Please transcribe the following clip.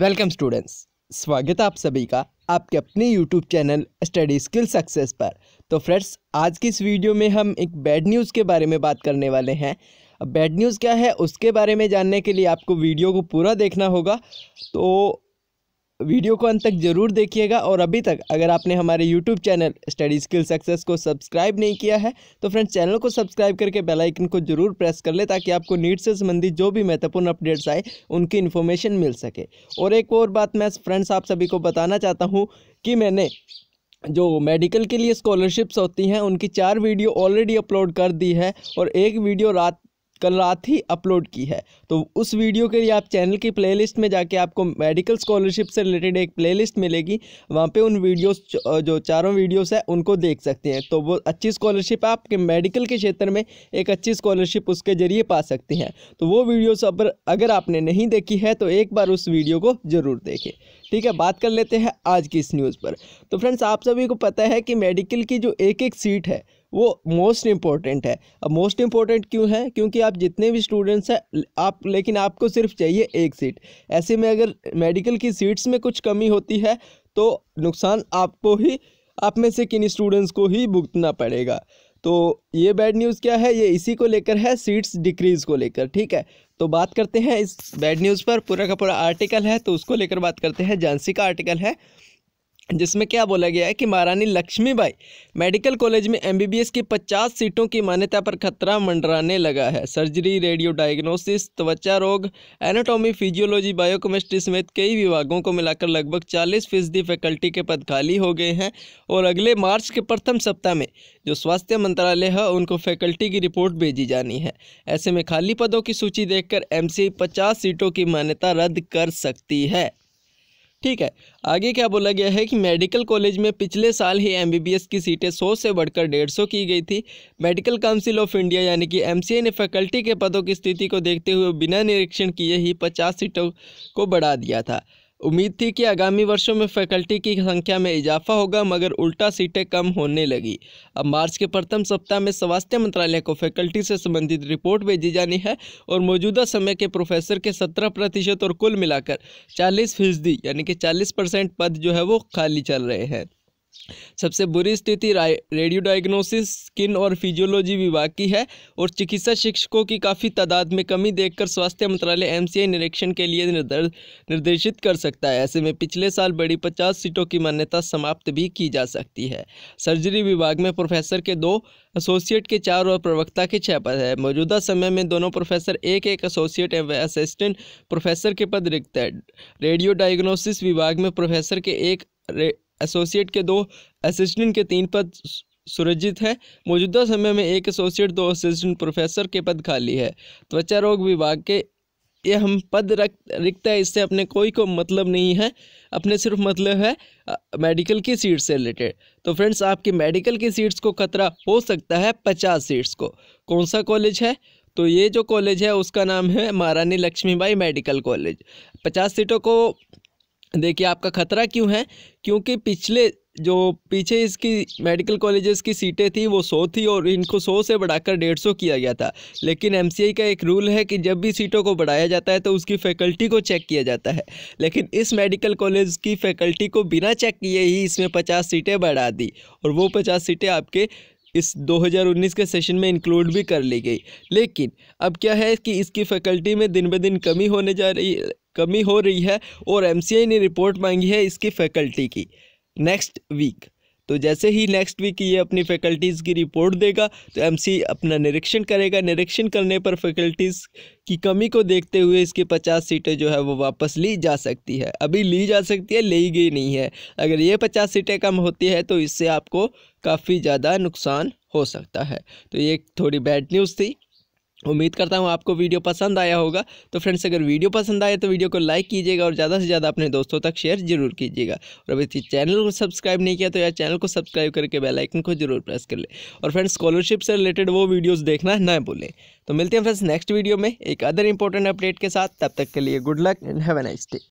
Welcome students, स्वागत है आप सभी का आपके अपने YouTube channel study skill success पर। तो फ्रेंड्स, आज की इस वीडियो में हम एक बैड न्यूज़ के बारे में बात करने वाले हैं। बैड न्यूज़ क्या है, उसके बारे में जानने के लिए आपको वीडियो को पूरा देखना होगा। तो वीडियो को अंत तक ज़रूर देखिएगा और अभी तक अगर आपने हमारे YouTube channel study skill success को सब्सक्राइब नहीं किया है तो फ्रेंड्स चैनल को सब्सक्राइब करके बेल आइकन को ज़रूर प्रेस कर ले ताकि आपको नीट से संबंधित जो भी महत्वपूर्ण अपडेट्स आए, उनकी इन्फॉर्मेशन मिल सके। और एक और बात मैं फ्रेंड्स आप सभी को बताना चाहता हूँ कि मैंने जो मेडिकल के लिए स्कॉलरशिप्स होती हैं, उनकी चार वीडियो ऑलरेडी अपलोड कर दी है और एक वीडियो रात कल रात ही अपलोड की है। तो उस वीडियो के लिए आप चैनल की प्लेलिस्ट में जाके आपको मेडिकल स्कॉलरशिप से रिलेटेड एक प्लेलिस्ट मिलेगी। वहाँ पे उन वीडियोस जो चारों वीडियोस है, उनको देख सकते हैं। तो वो अच्छी स्कॉलरशिप आपके मेडिकल के क्षेत्र में एक अच्छी स्कॉलरशिप उसके ज़रिए पा सकते हैं। तो वो वीडियोस अगर अगर आपने नहीं देखी है तो एक बार उस वीडियो को ज़रूर देखें। ठीक है, बात कर लेते हैं आज की इस न्यूज़ पर। तो फ्रेंड्स आप सभी को पता है कि मेडिकल की जो एक एक सीट है वो मोस्ट इंपॉर्टेंट है। अब मोस्ट इंपॉर्टेंट क्यों है? क्योंकि आप जितने भी स्टूडेंट्स हैं, आप, लेकिन आपको सिर्फ़ चाहिए एक सीट ऐसे में अगर मेडिकल की सीट्स में कुछ कमी होती है तो नुकसान आपको ही, आप में से किन स्टूडेंट्स को ही भुगतना पड़ेगा। तो ये बैड न्यूज़ क्या है? ये इसी को लेकर है सीट्स डिक्रीज़ को लेकर, ठीक है? तो बात करते हैं इस बैड न्यूज़ पर। पूरा का पूरा आर्टिकल है तो उसको लेकर बात करते हैं। झांसी का आर्टिकल है। जिसमें क्या बोला गया है कि महारानी लक्ष्मीबाई मेडिकल कॉलेज में एमबीबीएस की 50 सीटों की मान्यता पर खतरा मंडराने लगा है। सर्जरी, रेडियो डायग्नोसिस, त्वचा रोग, एनाटॉमी, फिजियोलॉजी, बायोकेमिस्ट्री समेत कई विभागों को मिलाकर लगभग 40 फ़ीसदी फैकल्टी के पद खाली हो गए हैं और अगले मार्च के प्रथम सप्ताह में जो स्वास्थ्य मंत्रालय है, उनको फैकल्टी की रिपोर्ट भेजी जानी है। ऐसे में खाली पदों की सूची देखकर एम पचास सीटों की मान्यता रद्द कर सकती है। ठीक है। आगे क्या बोला गया है कि मेडिकल कॉलेज में पिछले साल ही एमबीबीएस की सीटें सौ से बढ़कर डेढ़ सौ की गई थी। मेडिकल काउंसिल ऑफ़ इंडिया यानी कि एमसीए ने फैकल्टी के पदों की स्थिति को देखते हुए बिना निरीक्षण किए ही पचास सीटों को बढ़ा दिया था। उम्मीद थी कि आगामी वर्षों में फैकल्टी की संख्या में इजाफा होगा, मगर उल्टा सीटें कम होने लगी। अब मार्च के प्रथम सप्ताह में स्वास्थ्य मंत्रालय को फैकल्टी से संबंधित रिपोर्ट भेजी जानी है और मौजूदा समय के प्रोफेसर के सत्रह प्रतिशत और कुल मिलाकर चालीस फ़ीसदी, यानी कि चालीस परसेंट पद जो है वो खाली चल रहे हैं। सबसे बुरी स्थिति रेडियो डायग्नोसिस स्किन और फिजियोलॉजी विभाग की है और चिकित्सा शिक्षकों की काफ़ी तादाद में कमी देखकर स्वास्थ्य मंत्रालय एमसीआई निरीक्षण के लिए निर्देशित कर सकता है। ऐसे में पिछले साल बड़ी पचास सीटों की मान्यता समाप्त भी की जा सकती है। सर्जरी विभाग में प्रोफेसर के दो एसोसिएट के चार और प्रवक्ता के छः पद है। मौजूदा समय में दोनों प्रोफेसर एक एक एसोसिएट एवं असिस्टेंट प्रोफेसर के पद रिक्त है। रेडियो डायग्नोसिस विभाग में प्रोफेसर के एक एसोसिएट के दो असिस्टेंट के तीन पद सुरजित हैं। मौजूदा समय में एक एसोसिएट दो असिस्टेंट प्रोफेसर के पद खाली है। त्वचा रोग विभाग के ये हम पद रख, रिक्त है, इससे अपने कोई को मतलब नहीं है। अपने सिर्फ़ मतलब है मेडिकल की सीट से रिलेटेड तो फ्रेंड्स आपकी मेडिकल की सीट्स को खतरा हो सकता है पचास सीट्स को। कौन सा कॉलेज है? तो ये जो कॉलेज है, उसका नाम है महारानी लक्ष्मीबाई मेडिकल कॉलेज पचास सीटों को देखिए, आपका खतरा क्यों है? क्योंकि पिछले जो पीछे इसकी मेडिकल कॉलेजेस की सीटें थी, वो सौ थी और इनको सौ से बढ़ाकर डेढ़ सौ किया गया था। लेकिन एमसीआई का एक रूल है कि जब भी सीटों को बढ़ाया जाता है तो उसकी फैकल्टी को चेक किया जाता है। लेकिन इस मेडिकल कॉलेज की फैकल्टी को बिना चेक किए ही इसमें पचास सीटें बढ़ा दी और वो पचास सीटें आपके इस 2019 के सेशन में इंक्लूड भी कर ली गई। लेकिन अब क्या है कि इसकी फैकल्टी में दिन ब दिन कमी होने जा रही कमी हो रही है और एम ने रिपोर्ट मांगी है इसकी फैकल्टी की। नेक्स्ट वीक तो जैसे ही नेक्स्ट वीक ये अपनी फैकल्टीज़ की रिपोर्ट देगा तो एमसी अपना निरीक्षण करेगा। निरीक्षण करने पर फैकल्टीज़ की कमी को देखते हुए इसकी पचास सीटें जो है वो वापस ली जा सकती है। अभी ली जा सकती है, ली गई नहीं है। अगर ये पचास सीटें कम होती है तो इससे आपको काफ़ी ज़्यादा नुकसान हो सकता है। तो ये थोड़ी बैड न्यूज़ थी। उम्मीद करता हूँ आपको वीडियो पसंद आया होगा। तो फ्रेंड्स, अगर वीडियो पसंद आए तो वीडियो को लाइक कीजिएगा और ज़्यादा से ज़्यादा अपने दोस्तों तक शेयर ज़रूर कीजिएगा। और अभी चैनल को सब्सक्राइब नहीं किया तो यार चैनल को सब्सक्राइब करके बेल आइकन को ज़रूर प्रेस कर ले। और फ्रेंड्स स्कॉलरशिप से रिलेटेड वो वीडियोज़ देखना ना भूलें। तो मिलते हैं फ्रेंड्स नेक्स्ट वीडियो में एक अदर इंपॉर्टेंट अपडेट के साथ। तब तक के लिए good luck and have a nice day